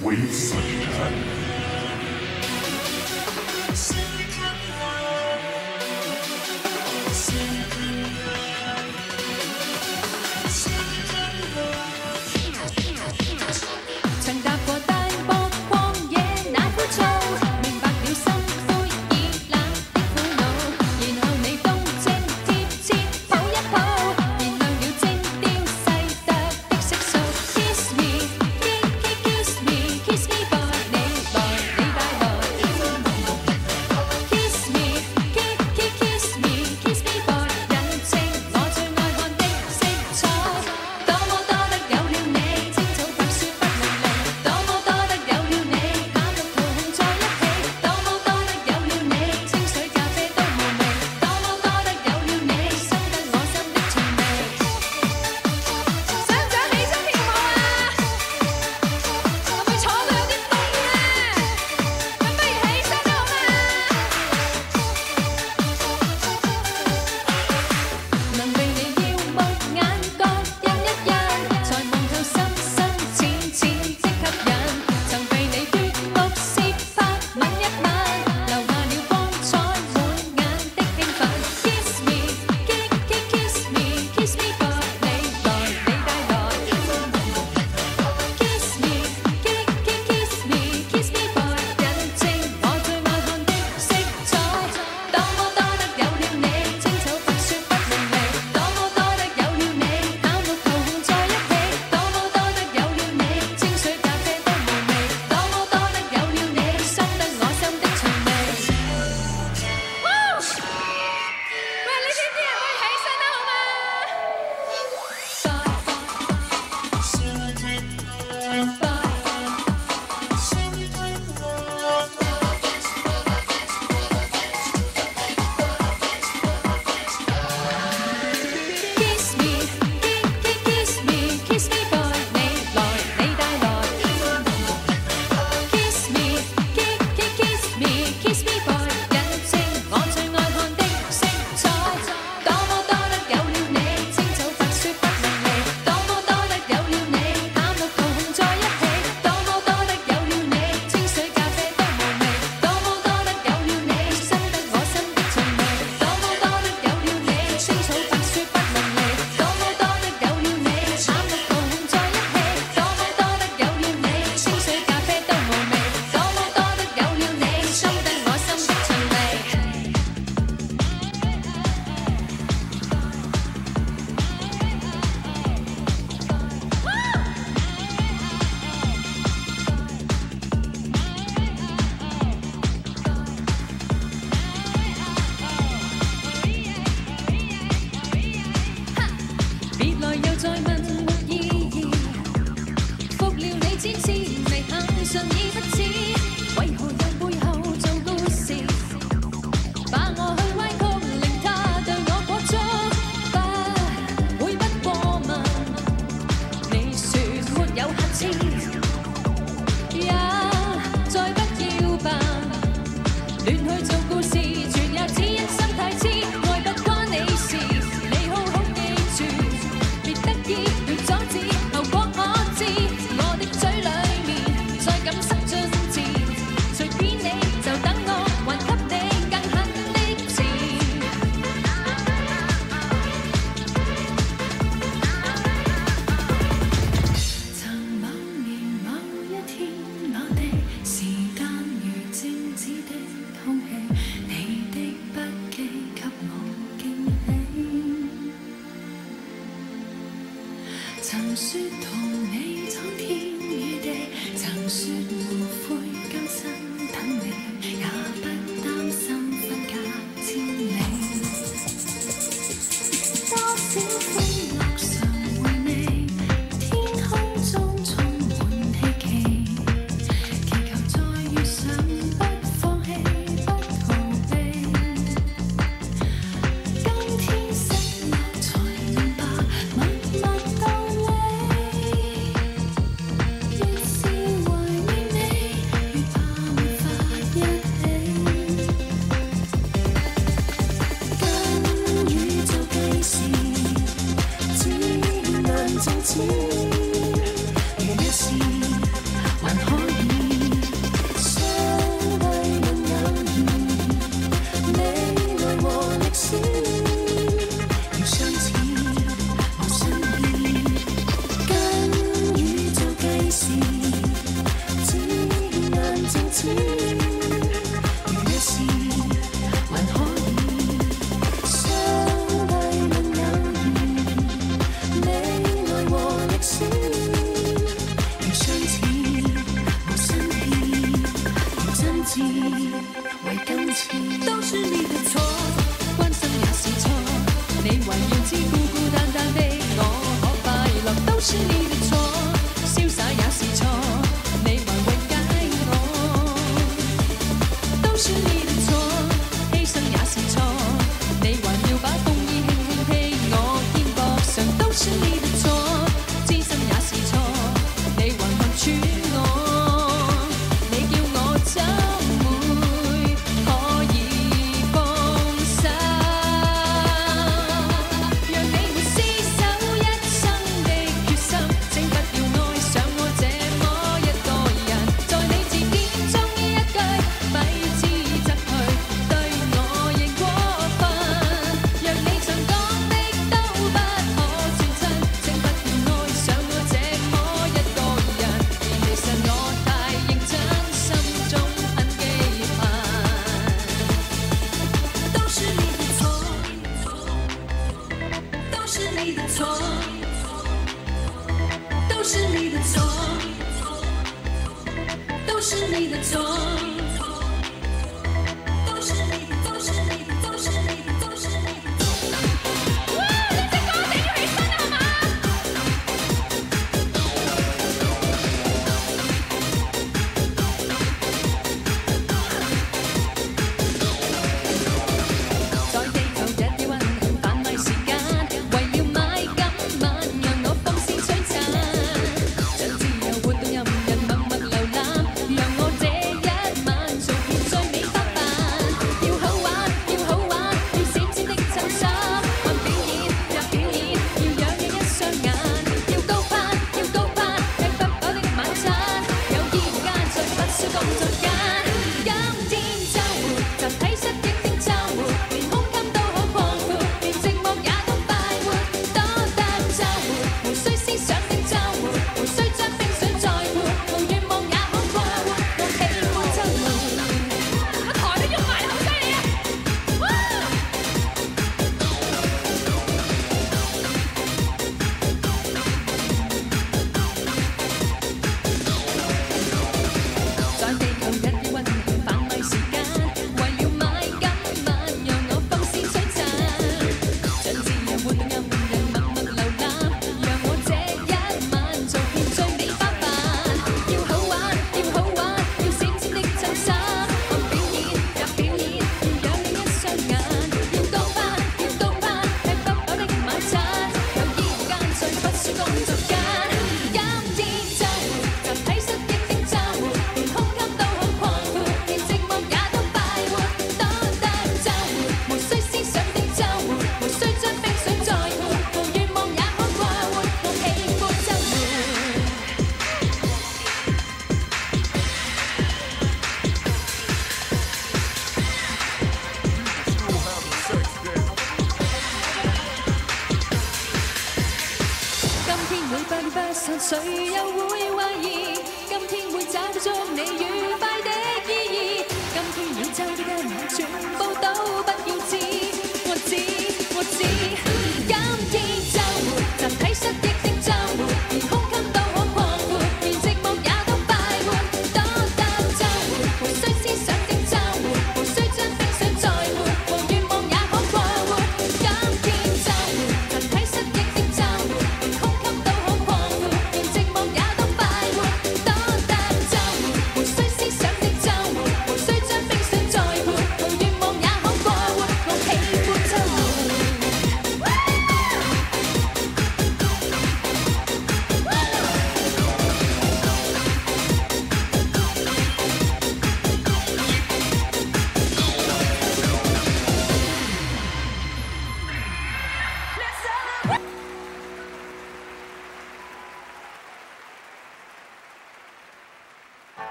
Waste time.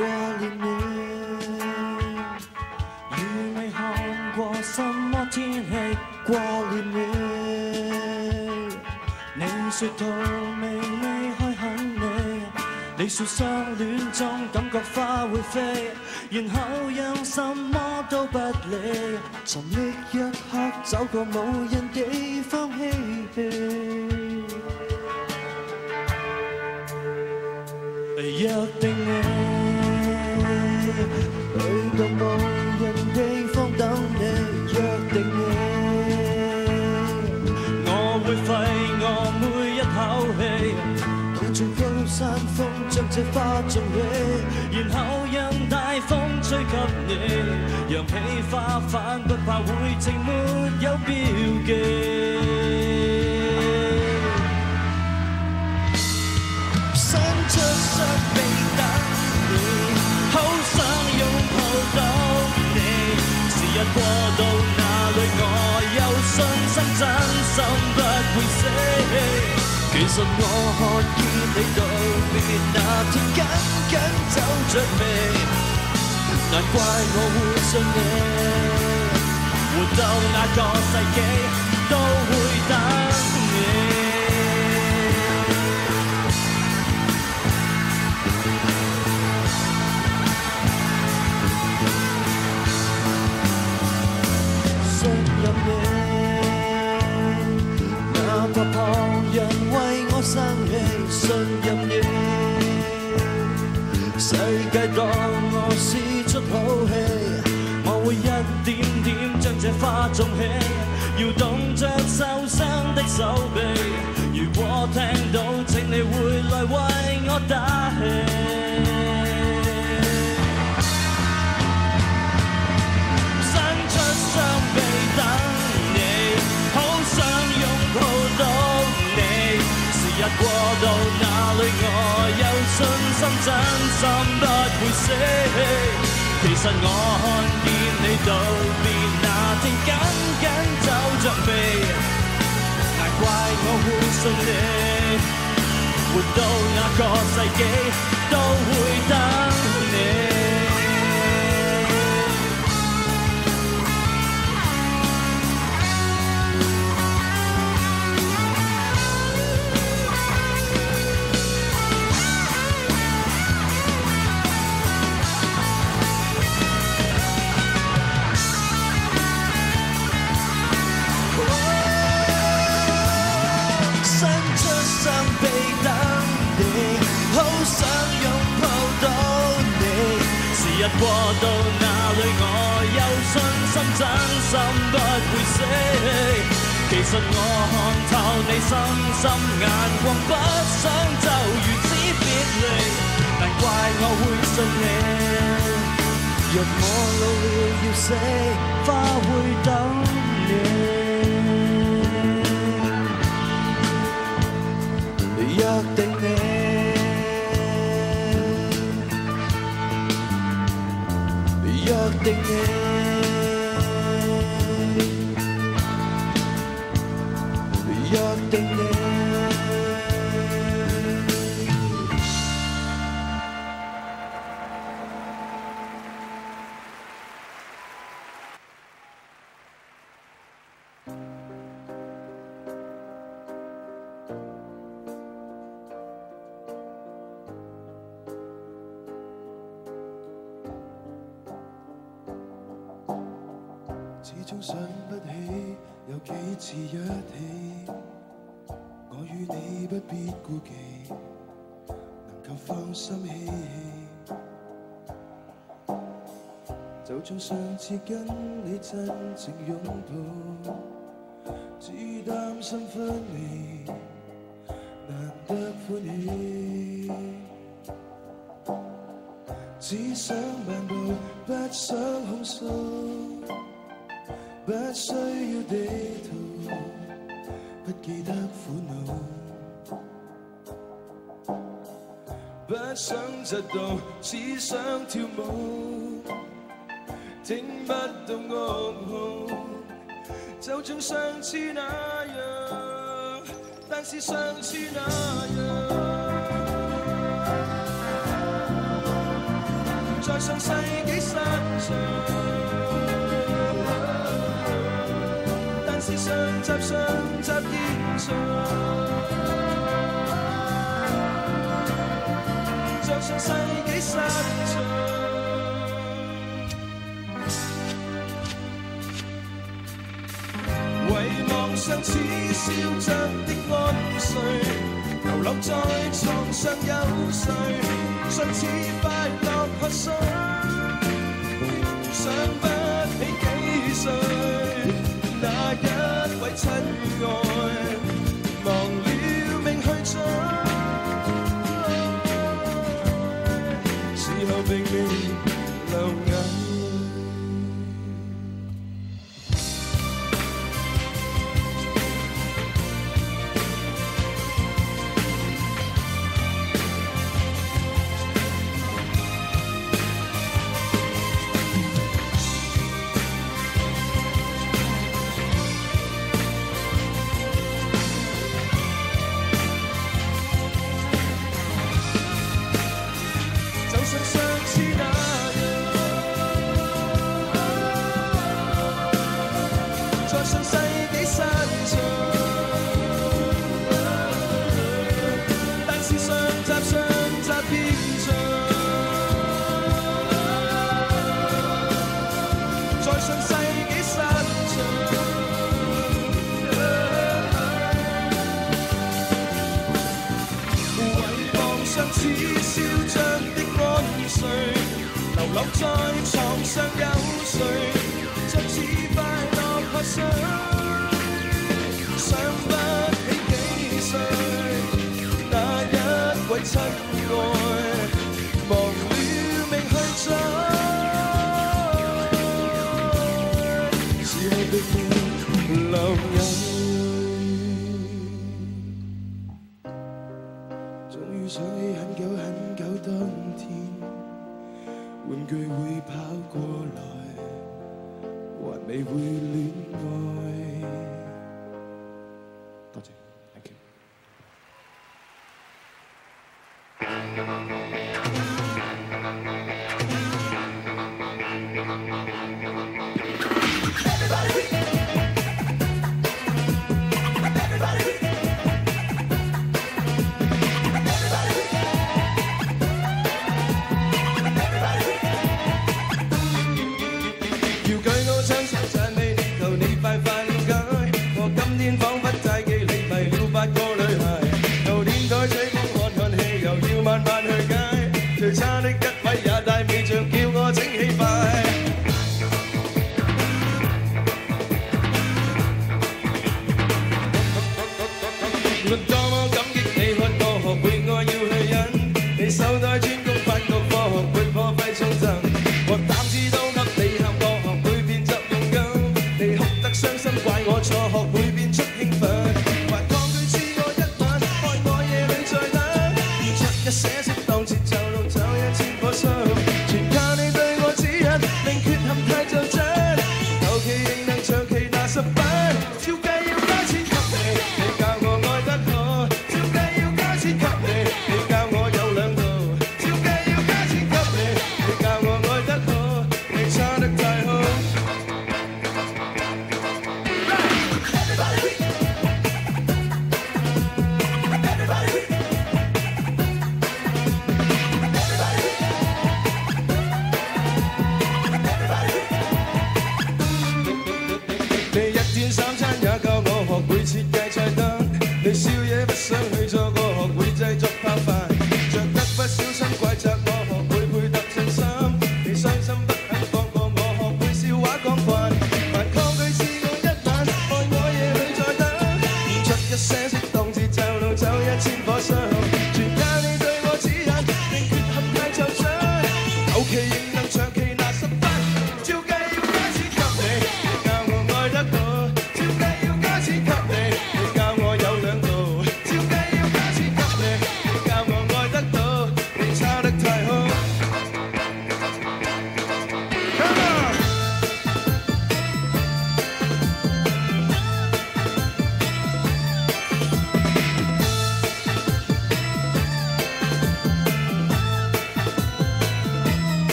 过恋你如未看过什么天气。过恋你，你说桃未未开很你，你说相恋中感觉花会飞，然后让什么都不理，沉溺一刻走过无人地方嬉戏。约定你。去个无人地方等你，约定你。我会费我每一口气，到尽高山峰，将这花种起，然后让大风吹给你，扬起花瓣，不怕会情没有标记。过到哪里，我有信心，真心不会死。其实我看见你道别那天，紧紧皱着眉，难怪我会信你，活到哪个世纪都会等。好气，我会一点点将这花种起，摇动着受伤的手臂。如果听到，请你回来为我打气。伸出双臂等你，好想拥抱到你。时日过到哪里，我有信心，真心不会死其实我看见你道别那天，紧紧皱着眉，难怪我会信你，活到哪个世纪都会等你。过到哪里，我有信心，真心不会死。其实我看透你深深眼光，不想就如此别离，难怪我会信你。若我老了要死，花会等你。就像上次跟你真正拥抱，只担心分离，难得欢愉。只想漫步，不想控诉，不需要地图，不记得苦恼，不想执度，只想跳舞。听不到噩耗，就像上次那样，但是上次那样，在上世纪身上，但是上集上集现场，在上世。笑着的安睡，流落在床上有谁？像似快乐破碎。people 仿佛。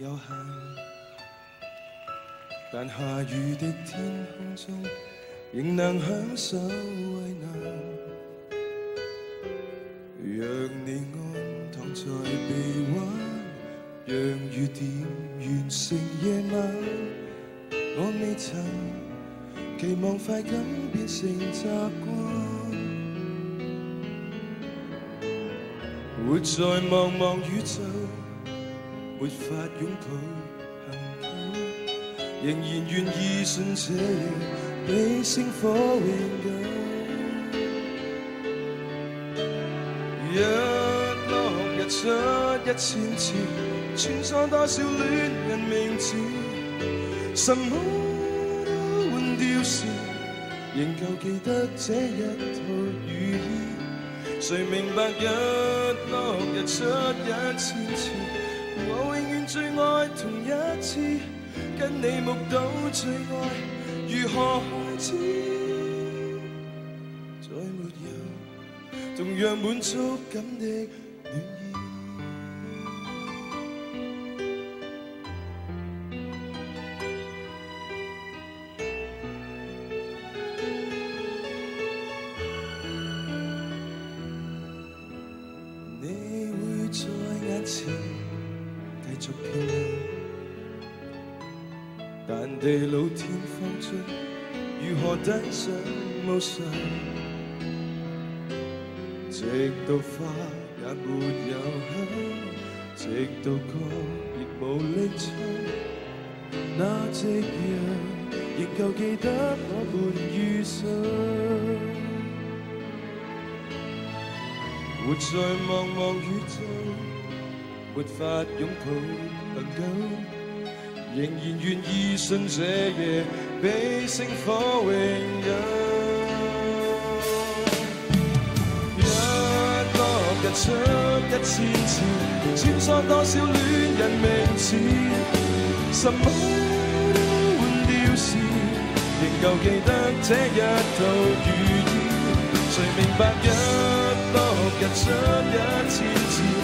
有限，但下雨的天空中，仍能享受慰难。让你安躺在臂弯，让雨点完成夜晚。我未曾期望快感变成习惯，活在茫茫宇宙。没法拥抱幸久，仍然愿意信这夜比星火永久。日落日出一千次，穿梭多少恋人名字，什么都换掉时，仍旧记得这一套寓意。谁明白日落日出一千次？最爱同一次，跟你目睹最爱，如何开始，再没有，同样满足感的暖意，你会在眼前。继续漂亮，但地老天荒中，如何登上无常？直到花也没有香，直到歌亦无力唱，那夕阳仍旧记得我们遇上。活在茫茫宇宙。没法拥抱能够，仍然愿意信这夜比星火永有。一读日出一千次，穿梭多少恋人名字，什么都换了时，仍旧记得这一套雨衣，谁明白一读日出一千次？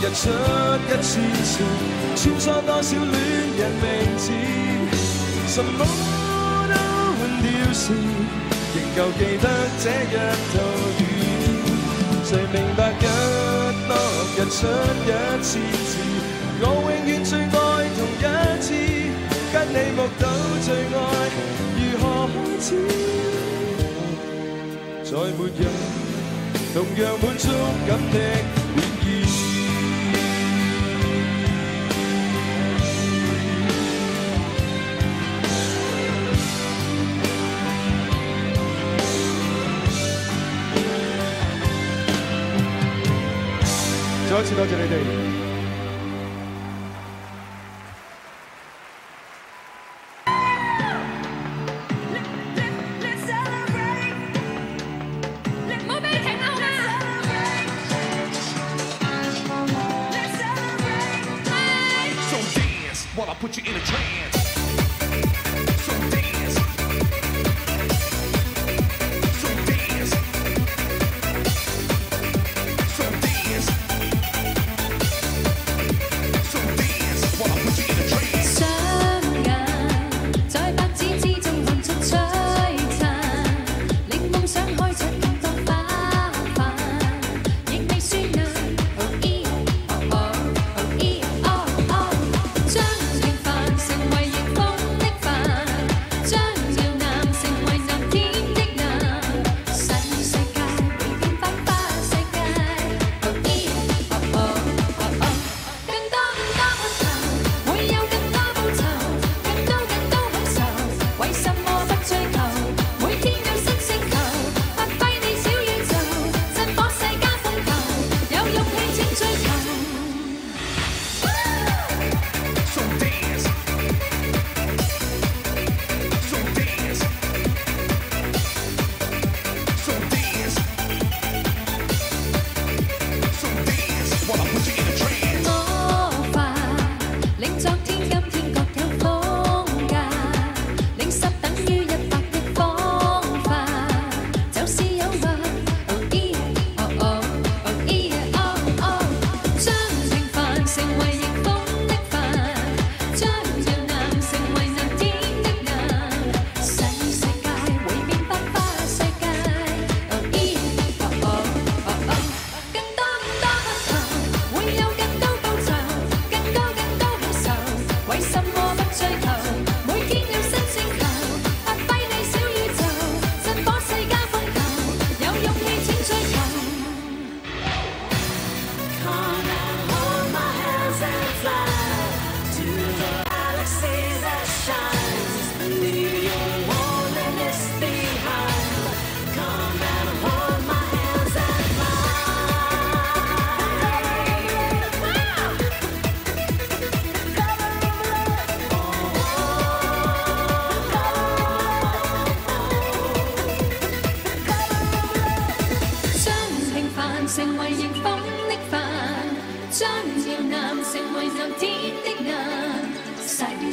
日出一次次，穿梭多少恋人名字，什么都换了时，仍旧记得这一套语谁明白一多日出一次次，我永远最爱同一次，跟你目睹最爱如何开始，再没有同样满足感的。我祈祷这一队。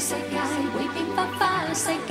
世界会变花花世界。